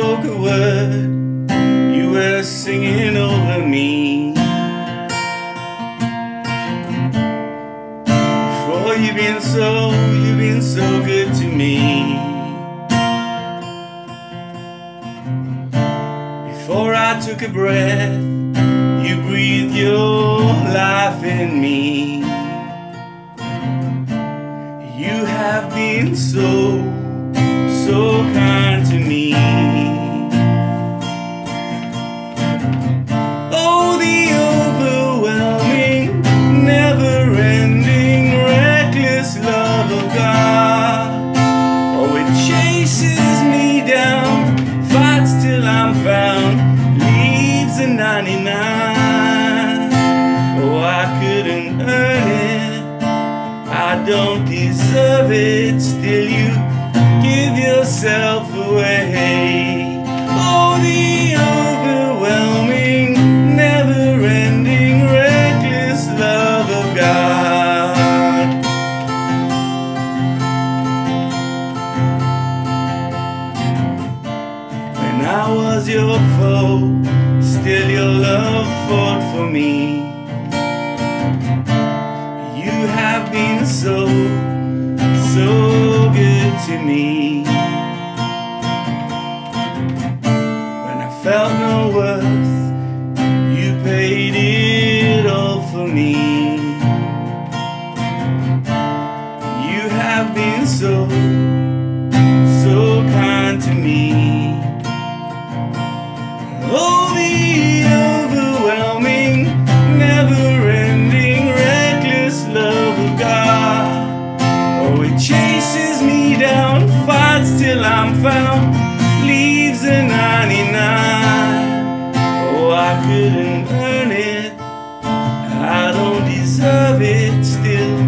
spoke a word, you were singing over me. Before you've been so, you've been so good to me. Before I took a breath, you breathed your life in me. You have been so, so kind don't deserve it, still you give yourself away. Oh, the overwhelming, never ending, reckless love of God. When I was your foe, still your love fought for me. So, so good to me. When I felt no worth, you paid it all for me. You have been so, don't deserve it still.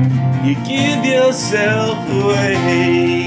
You give yourself away.